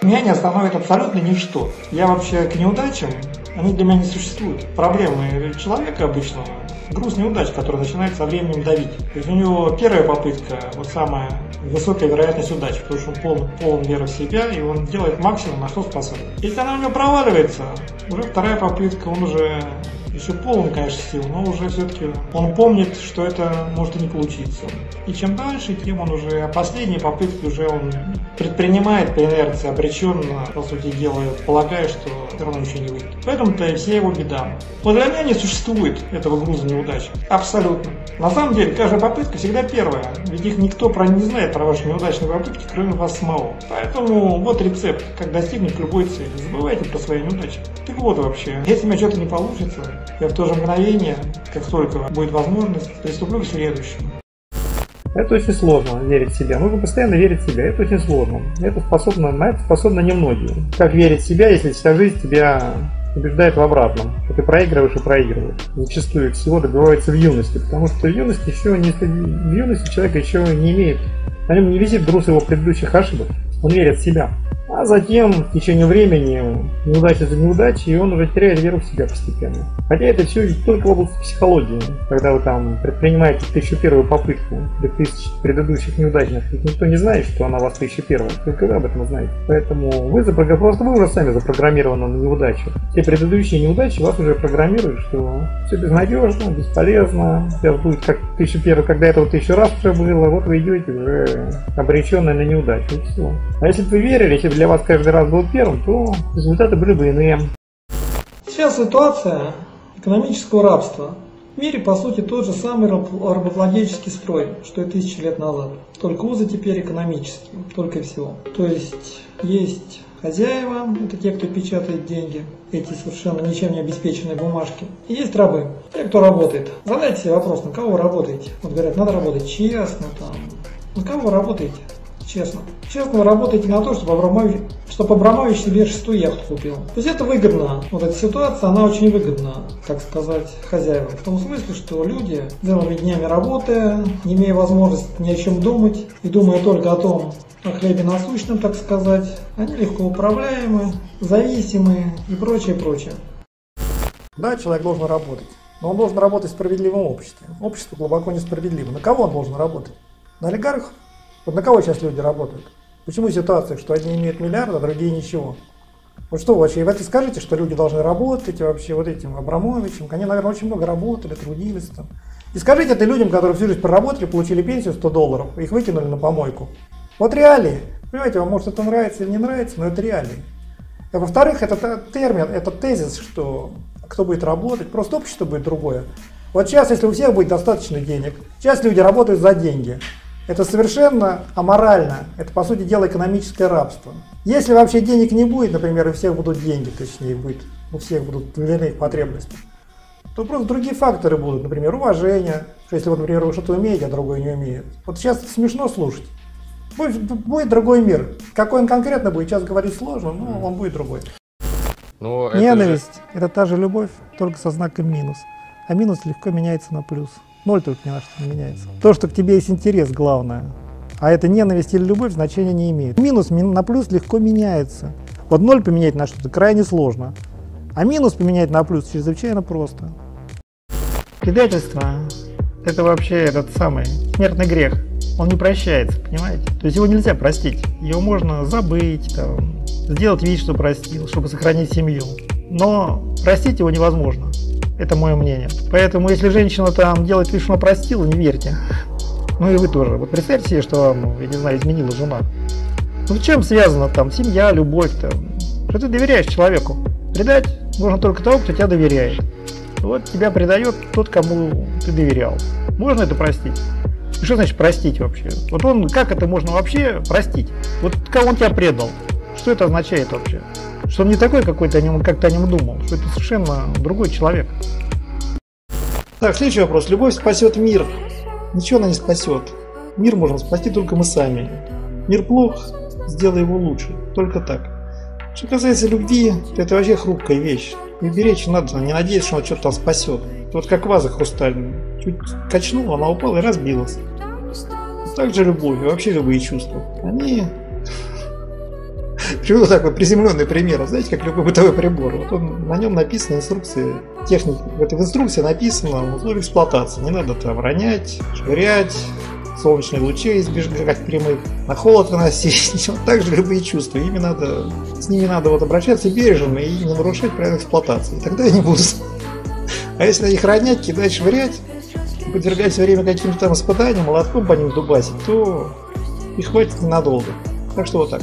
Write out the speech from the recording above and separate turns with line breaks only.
Меня не остановит абсолютно ничто. Я вообще к неудачам, они для меня не существуют. Проблемы человека обычного, груз неудач, который начинает со временем давить. То есть у него первая попытка, вот самая высокая вероятность удачи, потому что он полон, полон веры в себя, и он делает максимум, на что способен. Если она у него проваливается, уже вторая попытка, он уже еще полон, конечно, сил, но уже все-таки он помнит, что это может и не получиться. И чем дальше, тем он уже, а последние попытки уже он предпринимает по инерции, обреченно, по сути дела, полагая, что все равно ничего не выйдет. Поэтому-то и все его беда. Вот не существует этого груза неудач. Абсолютно. На самом деле, каждая попытка всегда первая. Ведь их никто про не знает про ваши неудачные попытки, кроме вас самого. Поэтому вот рецепт, как достигнуть любой цели. Забывайте про свои неудачи. Так вот вообще, если у меня что-то не получится, я в то же мгновение, как только будет возможность, приступлю к следующему. Это очень сложно, верить в себя. Нужно постоянно верить в себя. Это очень сложно. Это способно, на это способны немногие. Как верить в себя, если вся жизнь тебя убеждает в обратном, что ты проигрываешь и проигрываешь. Зачастую всего добивается в юности, потому что в юности еще не в юности человек еще не имеет, на нем не висит груз его предыдущих ошибок. Он верит в себя. А затем, в течение времени, неудача за неудачей, и он уже теряет веру в себя постепенно. Хотя это все только в области психологии. Когда вы там предпринимаете тысячу первую попытку для тысяч предыдущих неудачных, ведь никто не знает, что она у вас тысяча первая. Только вы об этом знаете. Поэтому вы запрограммированы, просто вы уже сами запрограммированы на неудачу. Все предыдущие неудачи вас уже программируют, что все безнадежно, бесполезно. Сейчас будет как тысяча первая, когда это вот тысячу раз уже было, вот вы идете уже обреченные на неудачу. И все. А если бы вы верили, если бы для вас каждый раз был первым, то результаты были бы иные. Сейчас ситуация экономического рабства. В мире, по сути, тот же самый рабовладельческий строй, что и тысячи лет назад. Только узы теперь экономические, только и всего. То есть есть хозяева, это те, кто печатает деньги, эти совершенно ничем не обеспеченные бумажки. И есть рабы, те, кто работает. Задайте себе вопрос, на кого вы работаете? Вот говорят, надо работать честно, там. На кого вы работаете? Честно. Честно вы работаете на то, чтобы Абрамович, чтобы Абрамович себе шестую яхту купил. То есть это выгодно. Вот эта ситуация, она очень выгодна, так сказать, хозяевам. В том смысле, что люди, целыми днями работая, не имея возможности ни о чем думать и думая только о том, о хлебе насущном, так сказать, они легко управляемы, зависимые и прочее, прочее. Да, человек должен работать. Но он должен работать в справедливом обществе. Общество глубоко несправедливо. На кого он должен работать? На олигархов? Вот на кого сейчас люди работают? Почему ситуация, что одни имеют миллиард, а другие ничего? Вот что вообще, вы это скажете, что люди должны работать вообще вот этим Абрамовичем? Они, наверное, очень много работали, трудились там. И скажите это людям, которые всю жизнь проработали, получили пенсию 100 долларов, их выкинули на помойку. Вот реалии. Понимаете, вам может это нравится или не нравится, но это реалии. А во-вторых, это термин, это тезис, что кто будет работать, просто общество будет другое. Вот сейчас, если у всех будет достаточно денег, сейчас люди работают за деньги. Это совершенно аморально. Это, по сути дела, экономическое рабство. Если вообще денег не будет, например, у всех будут деньги, точнее, будет, у всех будут их потребности, то просто другие факторы будут, например, уважение, что если, вот, например, вы что-то умеете, а другой не умеет. Вот сейчас смешно слушать. Будет, будет другой мир. Какой он конкретно будет, сейчас говорить сложно, но он будет другой. Но ну, Ненависть – это та же любовь, только со знаком минус. А минус легко меняется на плюс. Ноль только ни на что не меняется. То, что к тебе есть интерес, главное. А это ненависть или любовь значения не имеет. Минус на плюс легко меняется. Вот ноль поменять на что-то крайне сложно. А минус поменять на плюс чрезвычайно просто. Предательство – это вообще этот самый смертный грех. Он не прощается, понимаете? То есть его нельзя простить. Его можно забыть, там, сделать вид, что простил, чтобы сохранить семью. Но простить его невозможно. Это мое мнение. Поэтому, если женщина там делает вид, что простила, не верьте. Ну и вы тоже. Вот представьте себе, что вам, я не знаю, изменила жена. Ну с чем связано там семья, любовь там? Что ты доверяешь человеку? Предать можно только того, кто тебя доверяет. Вот тебя предает тот, кому ты доверял. Можно это простить? Что значит простить вообще? Вот он, как это можно вообще простить? Вот кого он тебя предал? Что это означает вообще? Что он не такой какой-то, как ты о нем думал, что это совершенно другой человек. Так, следующий вопрос. Любовь спасет мир. Ничего она не спасет. Мир можем спасти только мы сами. Мир плох, сделай его лучше. Только так. Что касается любви, то это вообще хрупкая вещь. И беречь надо, не надеяться, что она что-то там спасет. Вот как ваза хрустальная. Чуть качнула, она упала и разбилась. Также любовь и вообще любые чувства. Они Почему такой приземленный пример? Знаете, как любой бытовой прибор. Вот он, на нем написаны инструкции техники. В этой инструкции написано условия эксплуатации. Не надо там ронять, швырять, солнечные лучи избежать прямых, на холод выносить. Вот так же любые чувства. Ими надо, с ними надо вот обращаться бережно и не нарушать правила эксплуатации. И тогда они будут. А если их ронять, кидать, швырять, подвергать все время каким-то там испытаниям, молотком по ним дубасить, то и хватит ненадолго. Так что вот так.